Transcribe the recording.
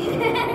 Yeah.